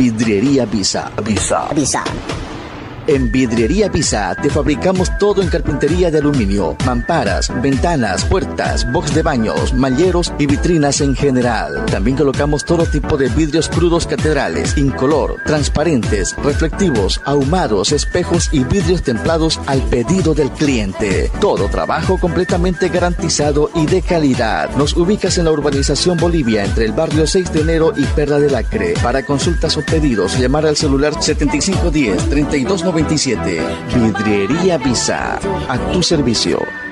Vidriería Visa. Visa. Visa. En Vidriería Pisa te fabricamos todo en carpintería de aluminio, mamparas, ventanas, puertas, box de baños, malleros y vitrinas en general. También colocamos todo tipo de vidrios crudos catedrales, incolor, transparentes, reflectivos, ahumados, espejos y vidrios templados al pedido del cliente. Todo trabajo completamente garantizado y de calidad. Nos ubicas en la urbanización Bolivia entre el barrio 6 de enero y Perla del Acre. Para consultas o pedidos, llamar al celular 7510 3290 Vidriería Visa. A tu servicio.